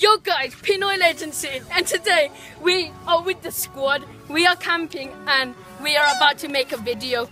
Yo guys, Pinoy Legends, and today we are with the squad. We are camping and we are about to make a video.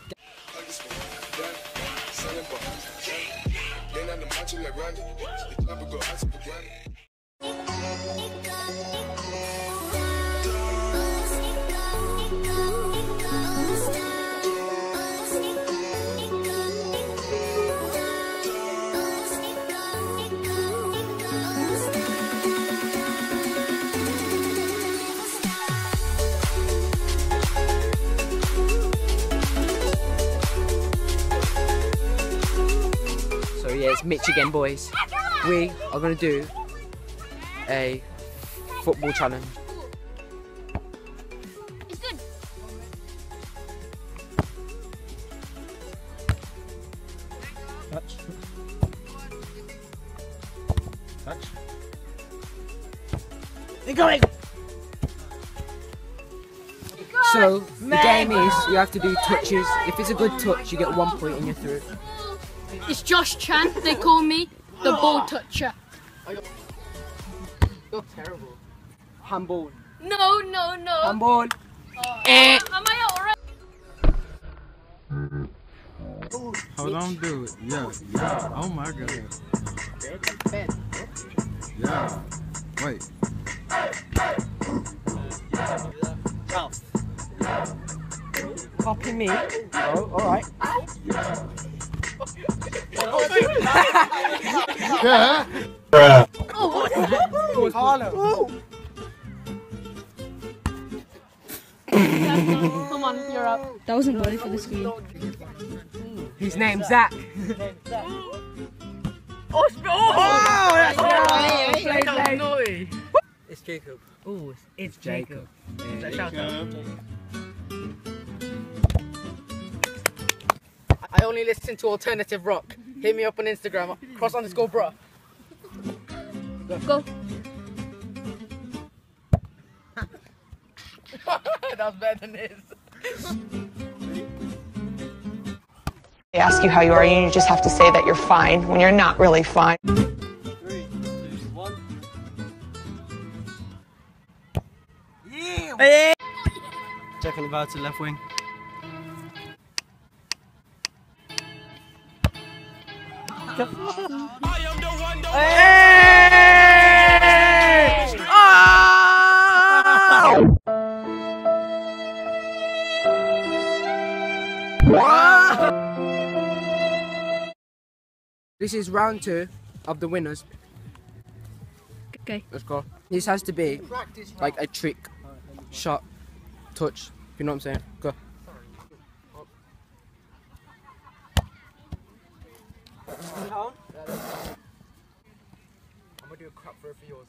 It's Mitch again, boys. We are gonna do a football challenge. It's. Touch. Touch. You're going! So the game is you have to do touches. If it's a good touch, you get one point and you're through. It's Josh Chan. They call me the ball toucher. You're terrible. Handball. No, no, no. Handball. Uh, eh. Am I alright? Hold on, do it. Yeah, yeah. Oh my god. Yeah. Wait. Copy me. Oh, alright. Come on, you're up. That wasn't ready for the screen. His name's Zach. Oh, that's annoying. It's Jacob. Oh, it's Jacob. Shout out. I only listen to alternative rock. Hit me up on Instagram. Cross on underscore bro. Go. That's better than his. They ask you how you are, and you just have to say that you're fine when you're not really fine. Three, two, one. Yeah. Checking about to left wing. This is round two of the winners. Okay. Let's go. This has to be like a trick shot touch. You know what I'm saying? Go. I'm gonna do a crap throw for yours.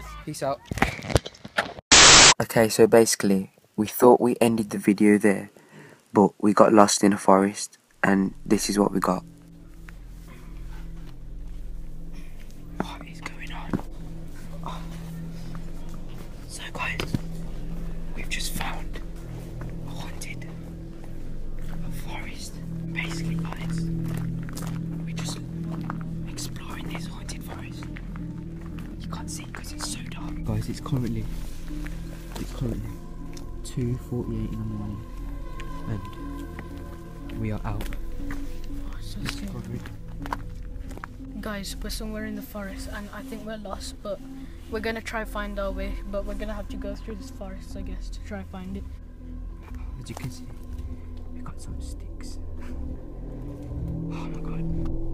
peace out. Okay, so basically, we thought we ended the video there, but we got lost in a forest, and this is what we got. What is going on? Oh. So, guys, we've just found a haunted a forest. Basically, can't see because it's so dark. Guys, it's currently it's currently 2:48 in the morning, and we are out. Oh, Discovery. Guys, we're somewhere in the forest and I think we're lost, but we're gonna try find our way. But we're gonna have to go through this forest, I guess, to try find it. As you can see, we got some sticks. Oh my god.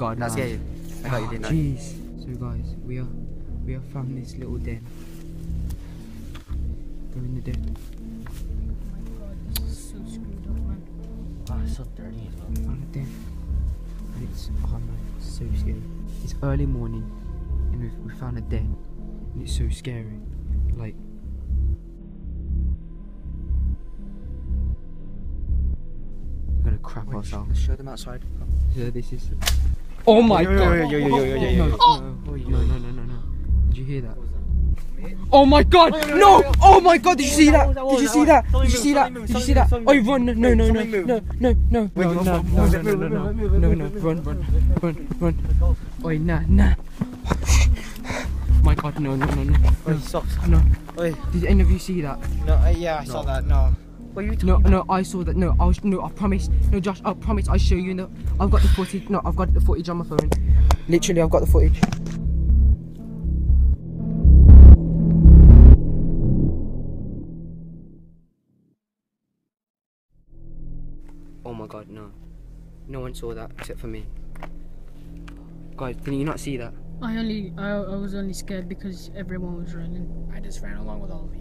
God. That's man. it. I thought you ah, didn't know. Jeez. So guys, we are we have found this little den. Go in the den. Oh my god, this is so screwed up, man. Oh, it's so dirty as well. We found a den. Oh, so scary. It's early morning, and we've, we found a den, and it's so scary. Like. We're gonna crap ourselves. Let's show them outside. So this is. Oh my Yo, god! yo, yo, yo, yo, yo, yo, No, yo. no, no, no, no, no, no. Did you hear that? Oh my god! No! Oh my god! Did you see that? Did you see that? Did you see that? Did you see that? Oh, run! No, no, no, no, no, no, no, no, no, no, no, no, no, no, run, run, run, run. Oi, nah, nah. My god, no, no, no, no. Oi, stop. No. Oi. Did any of you see that? No, uh, yeah, I saw that. No. What are you talking No, about? no, I saw that. No, I was, no, I promise. No, Josh, I promise. I show you. No, I've got the footage. No, I've got the footage on my phone. Literally, I've got the footage. Oh my god, no. No one saw that except for me. Guys, did you not see that? I only I, I was only scared because everyone was running. I just ran along with all of you.